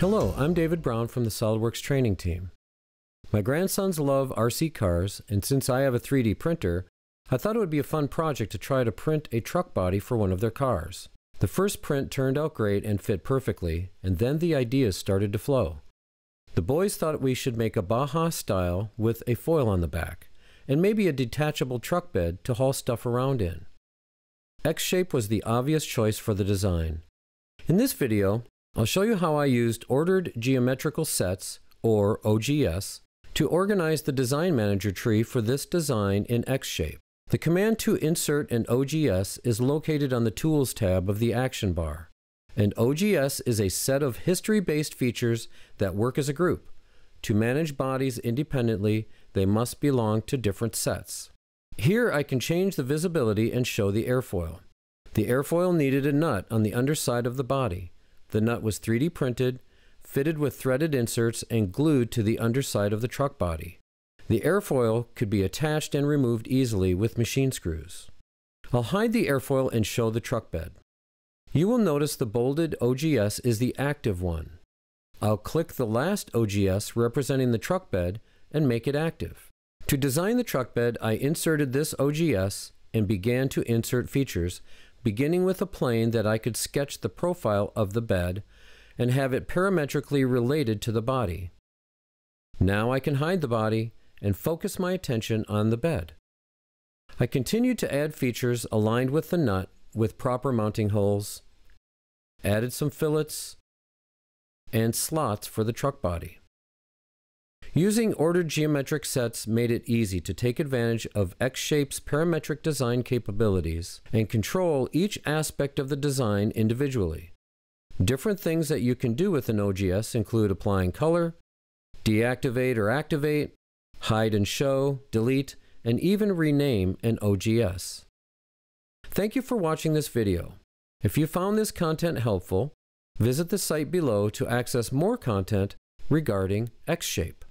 Hello, I'm David Brown from the SOLIDWORKS training team. My grandsons love RC cars, and since I have a 3D printer, I thought it would be a fun project to try to print a truck body for one of their cars. The first print turned out great and fit perfectly, and then the ideas started to flow. The boys thought we should make a Baja style with a foil on the back, and maybe a detachable truck bed to haul stuff around in. xShape was the obvious choice for the design. In this video, I'll show you how I used Ordered Geometrical Sets, or OGS, to organize the Design Manager tree for this design in xShape. The command to insert an OGS is located on the Tools tab of the Action bar. An OGS is a set of history-based features that work as a group. To manage bodies independently, they must belong to different sets. Here I can change the visibility and show the airfoil. The airfoil needed a nut on the underside of the body. The nut was 3D printed, fitted with threaded inserts, and glued to the underside of the truck body. The airfoil could be attached and removed easily with machine screws. I'll hide the airfoil and show the truck bed. You will notice the bolded OGS is the active one. I'll click the last OGS representing the truck bed and make it active. To design the truck bed, I inserted this OGS and began to insert features beginning with a plane that I could sketch the profile of the bed and have it parametrically related to the body. Now I can hide the body and focus my attention on the bed. I continued to add features aligned with the nut with proper mounting holes, added some fillets, and slots for the truck body. Using ordered geometric sets made it easy to take advantage of xShape's parametric design capabilities and control each aspect of the design individually. Different things that you can do with an OGS include applying color, deactivate or activate, hide and show, delete, and even rename an OGS. Thank you for watching this video. If you found this content helpful, visit the site below to access more content regarding X-Shape.